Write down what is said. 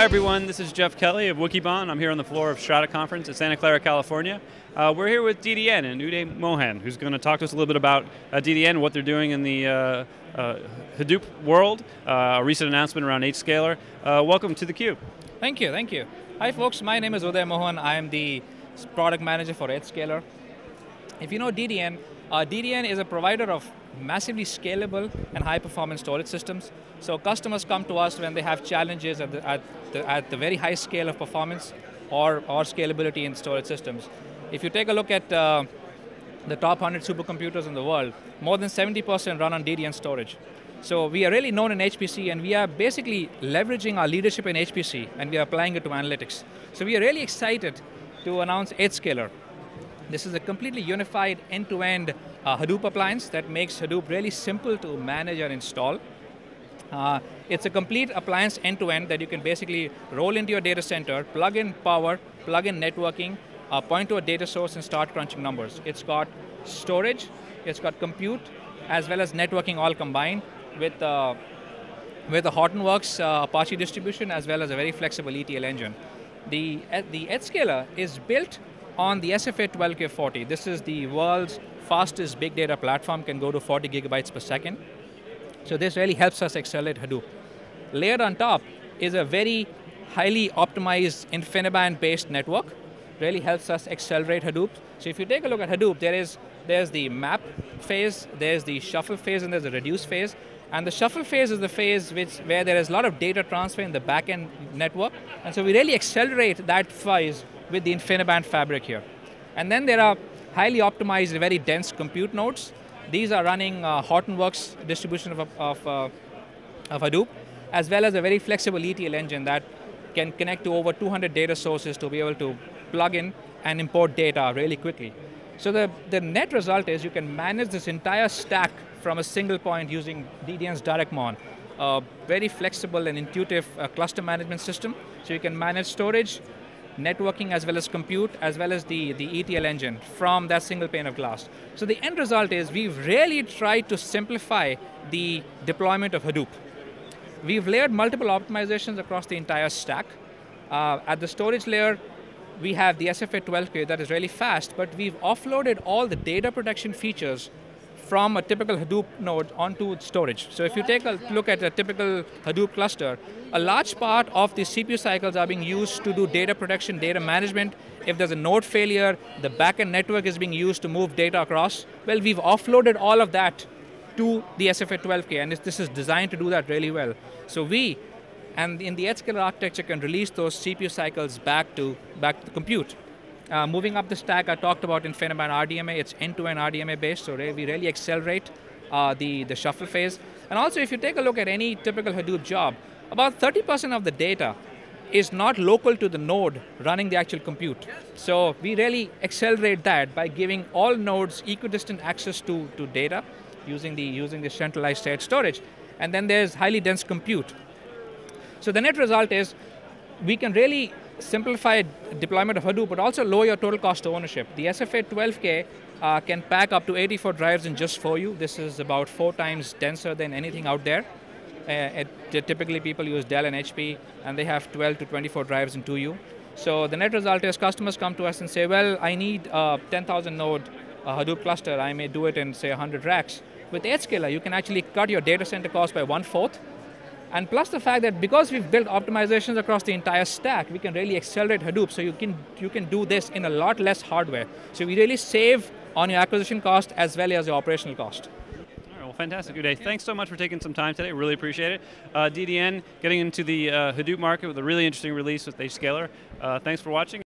Hi everyone, this is Jeff Kelly of Wikibon. I'm here on the floor of Strata Conference in Santa Clara, California. Uh, we're here with DDN and Uday Mohan, who's going to talk to us a little bit about uh, DDN, what they're doing in the uh, uh Hadoop world, uh, a recent announcement around HScaler. Uh, welcome to theCUBE. Thank you, thank you. Hi folks, my name is Uday Mohan. I am the product manager for HScaler. If you know DDN, DDN is a provider of massively scalable and high performance storage systems. So customers come to us when they have challenges at the, at the, at the very high scale of performance or, or scalability in storage systems. If you take a look at uh, the top 100 supercomputers in the world, more than 70% run on DDN storage. So we are really known in HPC and we are basically leveraging our leadership in HPC and we are applying it to analytics. So we are really excited to announce HScaler. This is a completely unified end-to-end uh, Hadoop appliance that makes Hadoop really simple to manage and install. Uh, it's a complete appliance end-to-end -end that you can basically roll into your data center, plug in power, plug in networking, uh, point to a data source and start crunching numbers. It's got storage, it's got compute, as well as networking all combined with, uh, with the Hortonworks uh, Apache distribution, as well as a very flexible ETL engine. The, uh, the HScaler is built on the SFA 12K40. This is the world's fastest big data platform, can go to 40 gigabytes per second. So this really helps us accelerate Hadoop. Layered on top is a very highly optimized InfiniBand-based network. Really helps us accelerate Hadoop. So if you take a look at Hadoop, there is there's the map phase, there's the shuffle phase, and there's the reduce phase. And the shuffle phase is the phase which, where there is a lot of data transfer in the backend network. And so we really accelerate that phase with the InfiniBand fabric here. And then there are highly optimized, very dense compute nodes. These are running uh, Hortonworks distribution of, of, uh, of Hadoop, as well as a very flexible ETL engine that can connect to over 200 data sources to be able to plug in and import data really quickly. So the, the net result is you can manage this entire stack from a single point using DDN's DirectMon. A very flexible and intuitive uh, cluster management system. So you can manage storage, networking as well as compute, as well as the, the ETL engine from that single pane of glass. So the end result is we've really tried to simplify the deployment of Hadoop. We've layered multiple optimizations across the entire stack. Uh, at the storage layer, we have the SFA 12K that is really fast, but we've offloaded all the data protection features from a typical Hadoop node onto storage. So if you take a look at a typical Hadoop cluster, a large part of the CPU cycles are being used to do data protection, data management. If there's a node failure, the backend network is being used to move data across. Well, we've offloaded all of that to the SFA 12K, and this is designed to do that really well. So we, and in the HScaler architecture, can release those CPU cycles back to, back to the compute. Uh, moving up the stack, I talked about InfiniBand RDMA. It's end-to-end RDMA based, so we really accelerate uh, the, the shuffle phase. And also, if you take a look at any typical Hadoop job, about 30% of the data is not local to the node running the actual compute. So we really accelerate that by giving all nodes equidistant access to, to data using the, using the centralized shared storage. And then there's highly dense compute. So the net result is we can really simplify deployment of Hadoop, but also lower your total cost of ownership. The SFA 12K uh, can pack up to 84 drives in just 4U. This is about four times denser than anything out there. Uh, it, typically people use Dell and HP, and they have 12 to 24 drives in 2U. So the net result is customers come to us and say, well, I need a 10,000 node uh, Hadoop cluster. I may do it in, say, 100 racks. With HScaler, you can actually cut your data center cost by one-fourth, and plus the fact that because we've built optimizations across the entire stack, we can really accelerate Hadoop, so you can, you can do this in a lot less hardware. So we really save on your acquisition cost as well as your operational cost. All right, well, fantastic, Uday. Thanks so much for taking some time today, really appreciate it. Uh, DDN getting into the uh, Hadoop market with a really interesting release with HScaler. Uh, thanks for watching.